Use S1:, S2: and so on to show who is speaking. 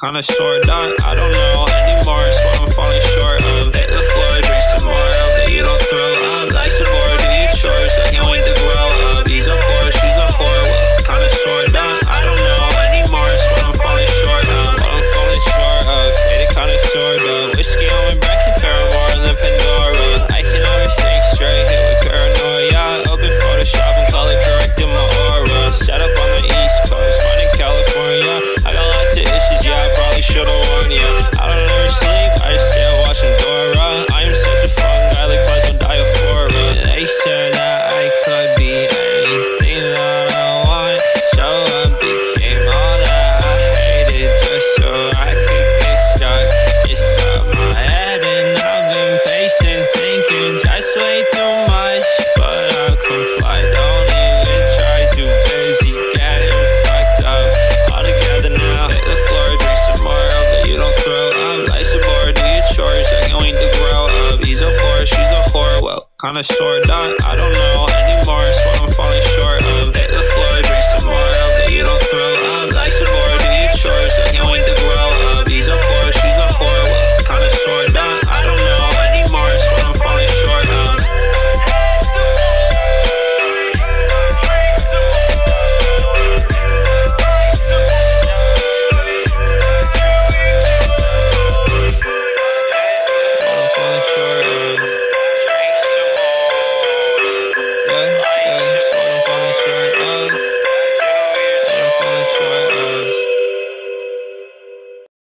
S1: Kinda short, done, I don't know anymore, so I'm falling short. Way too much, but I comply. Don't even try to busy getting fucked up. All together now, hit the floor, drink some more but you don't throw up. Life's a bore, do your chores, I'm going to grow up. He's a whore, she's a whore, well, kinda sure not, I don't know.